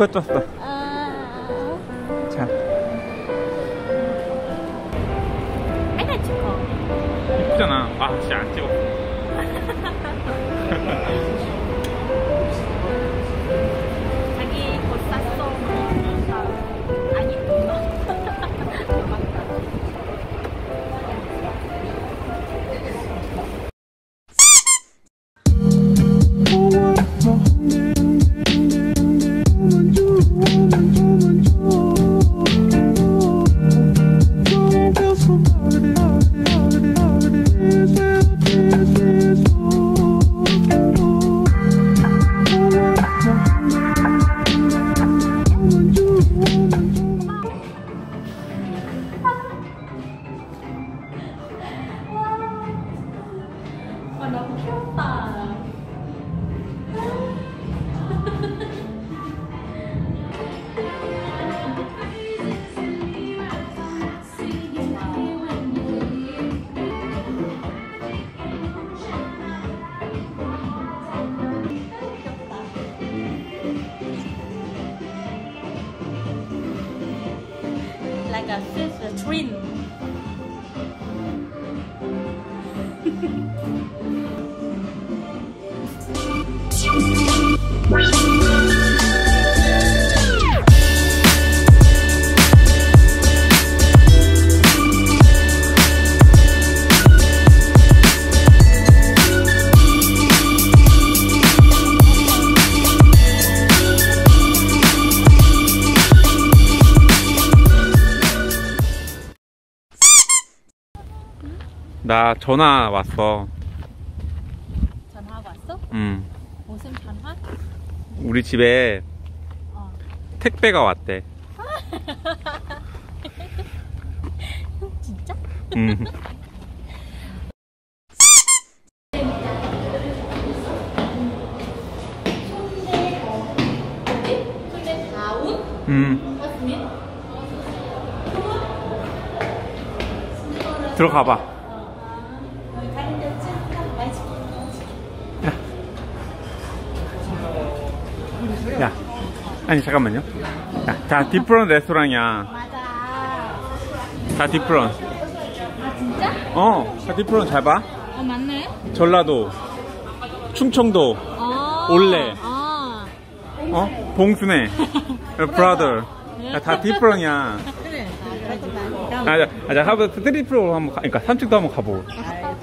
그것도 왔어. 아, 자, 찍어. 이쁘잖아. 아, 진짜 안 찍었어. 와, 너무 귀엽다. Like a fifth twin. 나 전화 왔어. 전화하고 왔어? 음. 무슨 전화? 우리 집에 어. 택배가 왔대. 진짜? 다운? 음. 맞니? 들어가 봐. 야. 아니, 잠깐만요. 야, 다 디프런 레스토랑이야. 맞아. 다 디프런. 아 진짜? 어, 다 디프런 잘 봐. 어 맞네. 전라도, 충청도, 어. 올레. 아. 어? 봉순회, 브라더. 야, 다 디프런이야. 그래. 아. 아, 자, 아, 자, 하버 스트리트로 한번 가, 그러니까 3층도 한번 가보고.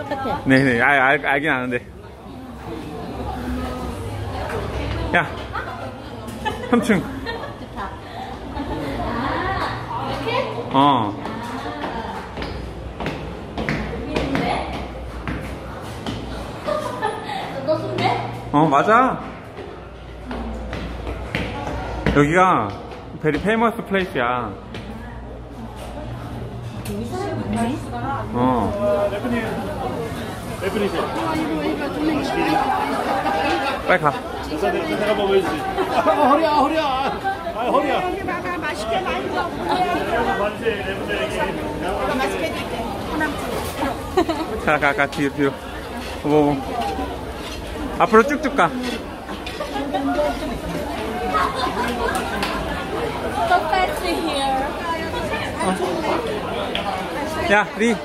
아, 똑같아. 네네, 아, 알, 알긴 아는데. 야, 3층. 좋다. 어. 너 순대? 어, 맞아. 여기가 very famous place야. 어. 빨리 가. 먹어야지. 허리야, 허리야. 아, 허리야. 여기 봐봐, 맛있게 많이 먹어. 가, 가, 가, 뒤로, 뒤로. 뭐, 앞으로 쭉쭉 가. Fancy here. 야, 리.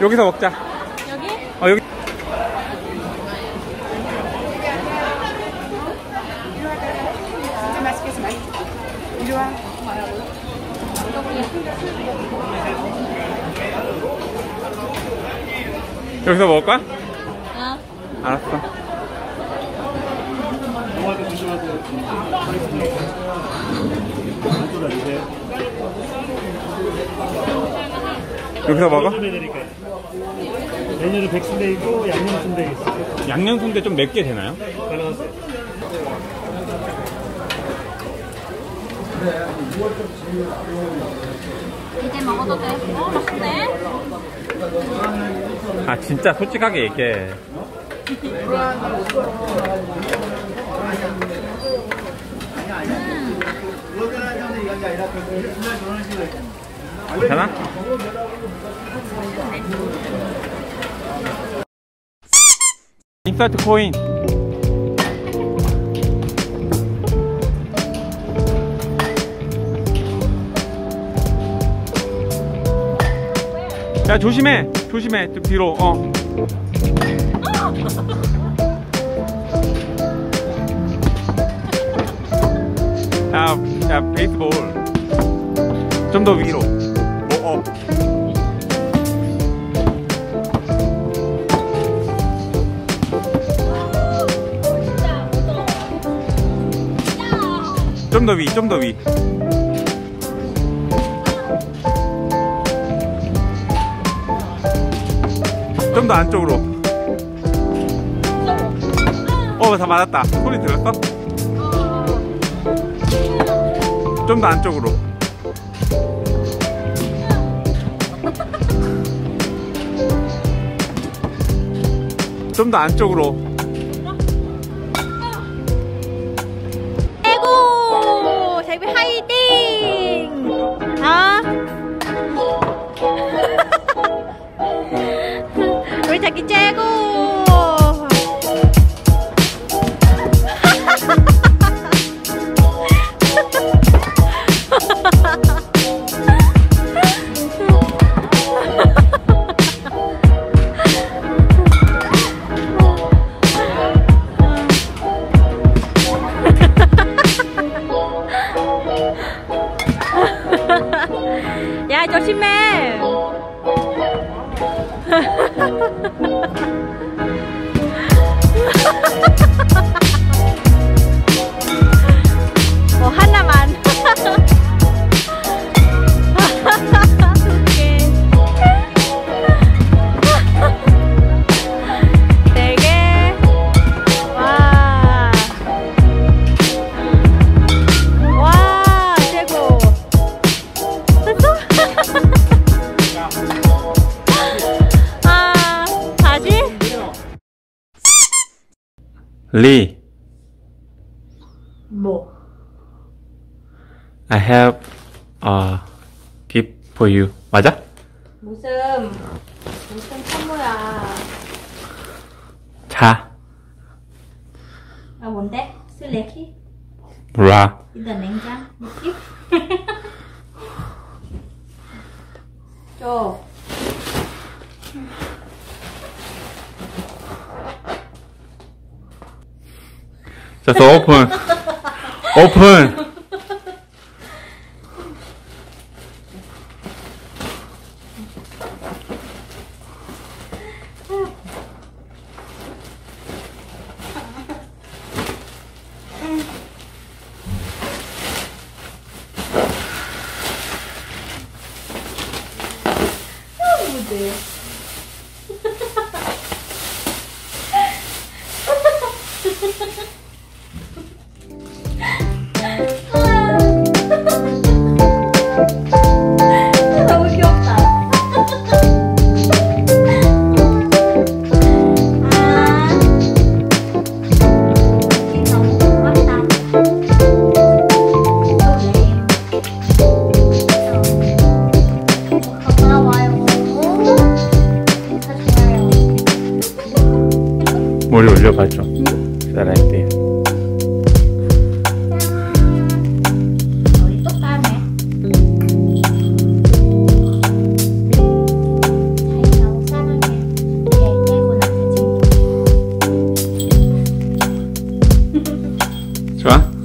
여기서 먹자. 여기? 어, 여기. 진짜. 이리 와. 여기서 먹을 거야? 어. 알았어. 조심하세요. 여기다 먹어? 메뉴는 백순대 있고 양념 순대 있어. 양념 순대 좀 맵게 되나요? 이제 먹어도 돼? 어, 맛있네. 아 진짜 솔직하게 얘기해. 음. 괜찮아? 인서트 코인. 야 조심해. 조심해. 좀 뒤로 어. 야, 야 베이스볼. 좀 더 위로 좀 더 위, 좀 더 위. 좀 더 안쪽으로. 어, 다 맞았다. 소리 들었어? 좀 더 안쪽으로. 좀 더 안쪽으로. 조심해! 리, 뭐? I have a gift for you. 맞아? 무슨, 무슨 선물이야. 자, 아, 뭔데? 슬래키? 몰라. 일단 냉장? 느낌? 줘. Just open. open. 무대. 머리 올려봐줘. 사랑해. 좋아?